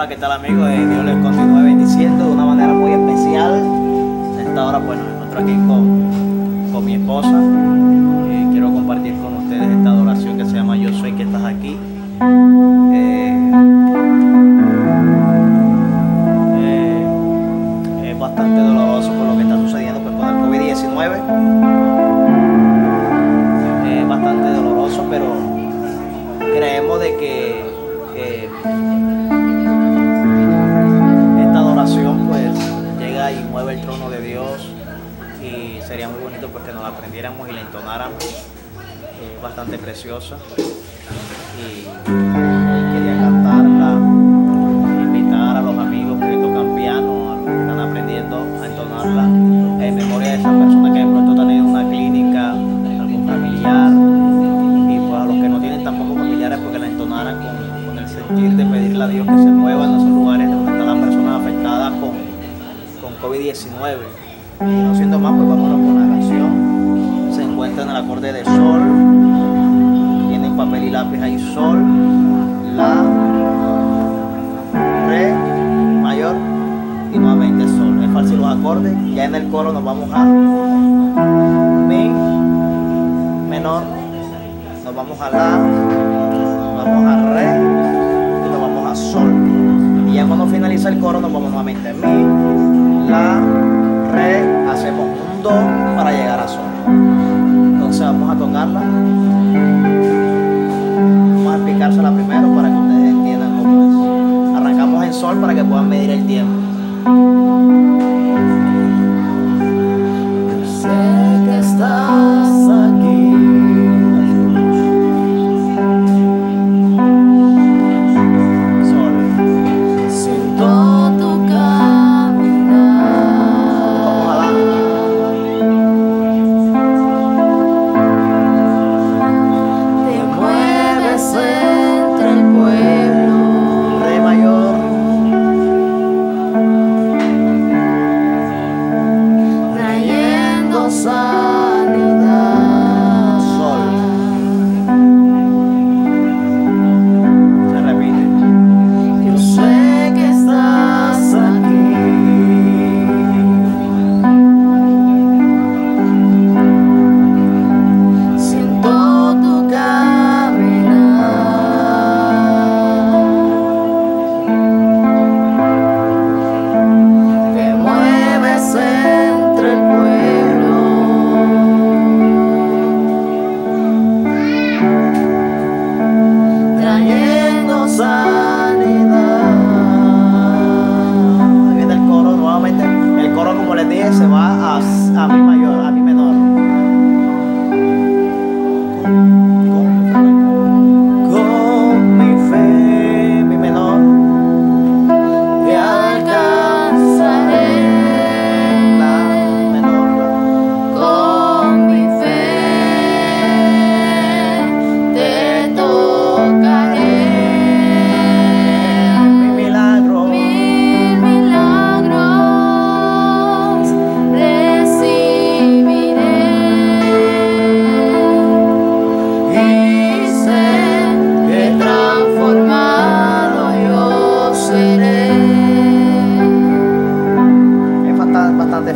Hola, ¿qué tal amigos? Eh, Dios les continúe bendiciendo de una manera muy especial. En esta hora, bueno, me encuentro aquí con, con mi esposa. Eh, quiero compartir con ustedes esta adoración que se llama Yo soy que estás aquí. Eh, eh, es bastante doloroso por lo que está sucediendo pues, con el COVID-19. Es bastante doloroso, pero creemos de que y mueve el trono de Dios. Y sería muy bonito pues que nos la aprendiéramos y la entonáramos. Bastante preciosa y quería cantarla, invitar a los amigos que tocan piano, a los que están aprendiendo a entonarla en memoria de esas personas que de pronto están en una clínica, algún familiar. Y pues a los que no tienen tampoco familiares porque la entonaran con, con el sentir de pedirle a Dios que se mueva COVID-19. Y no siendo más, pues vámonos con la canción. Se encuentra en el acorde de sol. Tienen papel y lápiz ahí sol, la, re, mayor y nuevamente sol. Es fácil los acordes. Ya en el coro nos vamos a mi menor, nos vamos a la, nos vamos a re y nos vamos a sol. Y ya cuando finaliza el coro nos vamos nuevamente a mi, la, re, hacemos un do para llegar a sol. Entonces vamos a tocarla.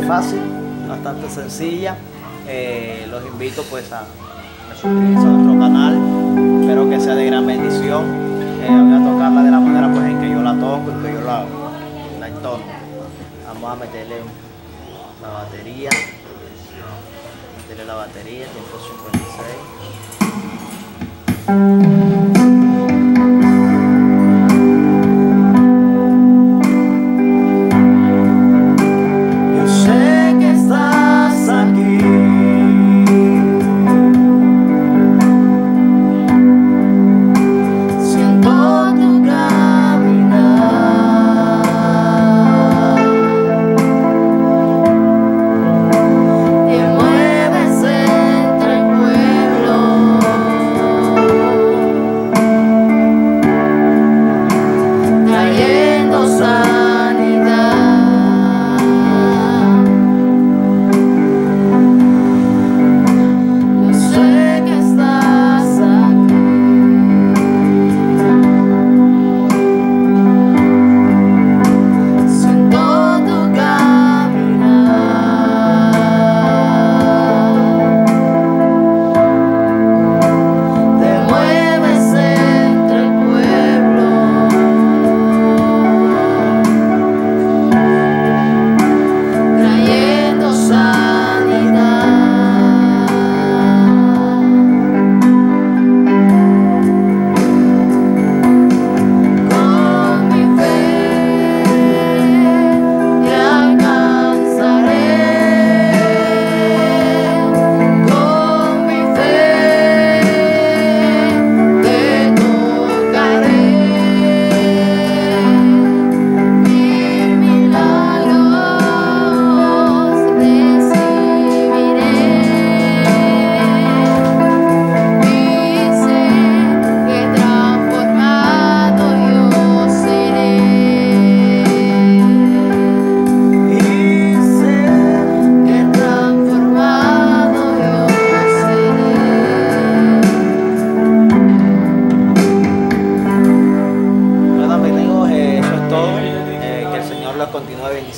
Fácil, bastante sencilla. Eh, los invito pues a, a suscribirse a nuestro canal. Espero que sea de gran bendición. Eh, voy a tocarla de la manera pues en que yo la toco, en que yo la, la entono. Vamos a meterle la batería. Meterle la batería, 156.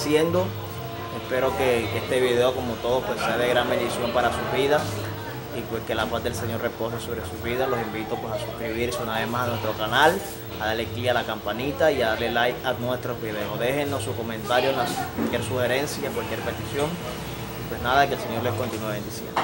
Creciendo. Espero que, este video, como todo, pues sea de gran bendición para sus vidas y pues que la paz del Señor repose sobre sus vidas. Los invito pues a suscribirse una vez más a nuestro canal, a darle clic a la campanita y a darle like a nuestros videos. Déjenos su comentario, cualquier sugerencia, cualquier petición. Pues nada, que el Señor les continúe bendiciendo.